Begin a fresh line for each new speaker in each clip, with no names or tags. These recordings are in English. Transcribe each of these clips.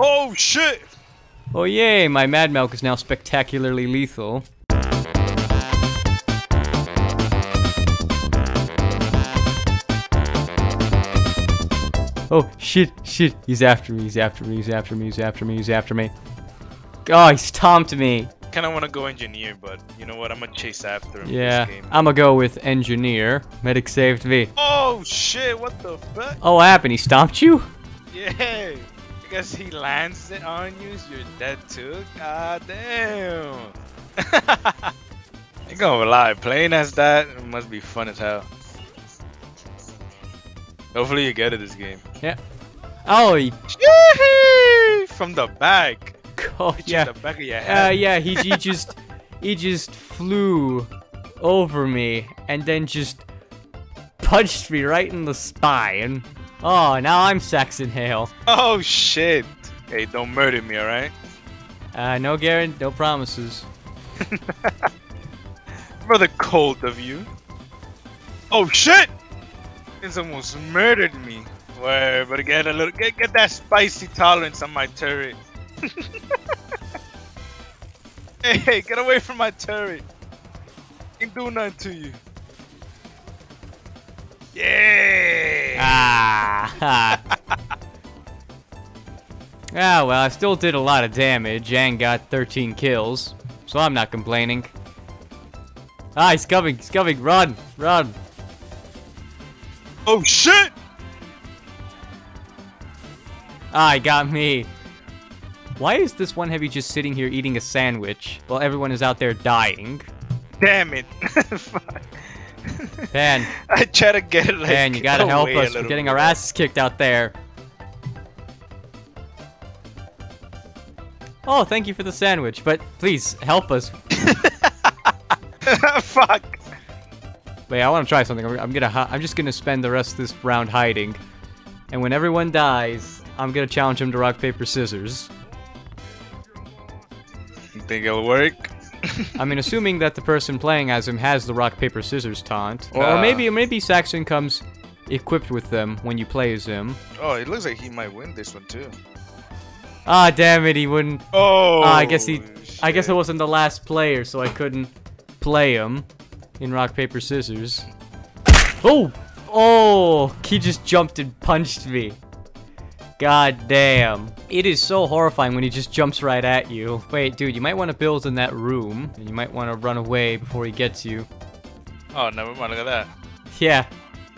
Oh shit!
Oh yay, my Mad Milk is now spectacularly lethal. Oh shit, shit, he's after me, he's after me, he's after me, he's after me, he's after me. Oh, he's stomped me.
Kinda wanna go engineer, but you know what? I'm gonna chase after him.
Yeah,
This game.
I'ma go with engineer. Medic saved me.
Oh shit! What the fuck?
Oh, what happened? He stomped you?
Yeah. I guess he lands it on you, you're dead too. God damn. Ain't gonna lie, playing as that must be fun as hell. Hopefully you get it this game. Yeah.
Oh, he!
From the back.
oh yeah.
the back of your
Uh, yeah, he, he just he just flew over me and then just punched me right in the spine. Oh, now I'm Saxton Hale.
Oh shit. Hey, don't murder me, alright?
Uh, no guarantee, no promises.
Rather cold of you. Oh shit! It's almost murdered me. Where, but get a little, get, get that spicy tolerance on my turret. hey, hey, get away from my turret. Ain't do nothing to you. Yeah.
Ah. well, I still did a lot of damage and got 13 kills, so I'm not complaining. Ah, he's coming, he's coming, run, run.
Oh shit!
Ah, he got me. Why is this one heavy just sitting here eating a sandwich while everyone is out there dying?
Damn it.
Man,
I try to get it like
man, you gotta help us. We're getting
bit.
our asses kicked out there. Oh, thank you for the sandwich, but please help us.
Fuck.
Wait, I want to try something. I'm I'm gonna. I'm just gonna spend the rest of this round hiding, and when everyone dies, I'm gonna challenge him to rock paper scissors.
You think it'll work?
I mean, assuming that the person playing as him has the rock paper scissors taunt, or, or
Ah.
maybe maybe Saxton comes equipped with them when you play as him.
Oh, it looks like he might win this one too.
Ah, damn it, he wouldn't.
Oh.
Ah, I guess he. I guess I wasn't the last player, so I couldn't play him in rock paper scissors. Oh, oh, he just jumped and punched me. God damn. It is so horrifying when he just jumps right at you. Wait, dude, you might want to build in that room, and you might want to run away before he gets you.
Oh, never mind. Look at that.
Yeah.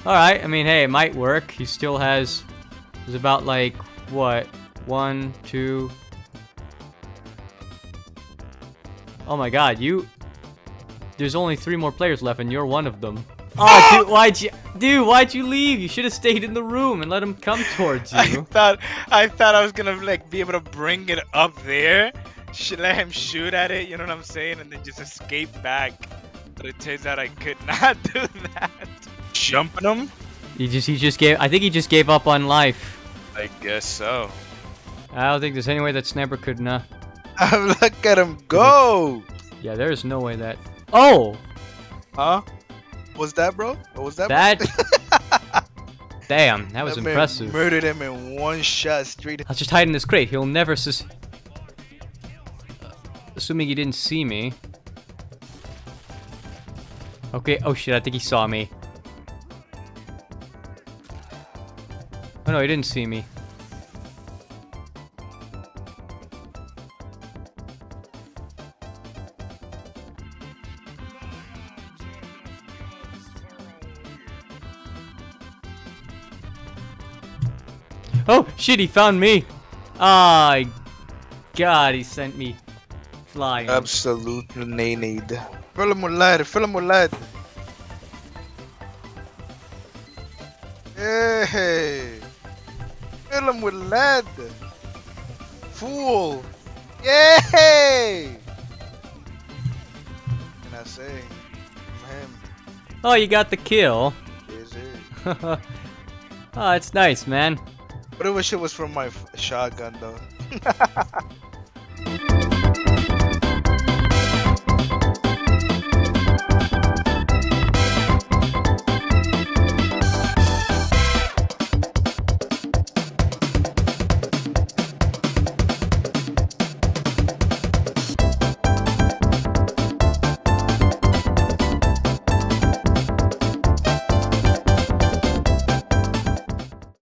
Alright, I mean, hey, it might work. He still has. There's about like, what? One, two. Oh my god, you. There's only three more players left, and you're one of them. Oh, dude, why'd you. Dude, why'd you leave? You should have stayed in the room and let him come towards you.
I thought I thought I was gonna like be able to bring it up there, let him shoot at it. You know what I'm saying, and then just escape back. But it turns out I could not do that. Jumping him?
He just, he just gave. I think he just gave up on life.
I guess so.
I don't think there's any way that Sniper could, nah.
Look at him go!
Yeah, there's no way that. Oh!
Huh? Was that, bro? What was that?
That. Damn, that was
That
impressive.
Murdered him in one shot straight.
I'll just hide in this crate. He'll never sus- Assuming he didn't see me. Okay, oh shit, I think he saw me. Oh no, he didn't see me. Oh shit, he found me! Ah, God, he sent me flying.
Absolute need. Fill him with lead. Fill him with lead. Hey. Fill him with lead. Fool. Yay! Can I say? I'm him.
Oh, you got the kill.
Yes, sir.
oh, it's nice, man.
But I wish it was from my shotgun though.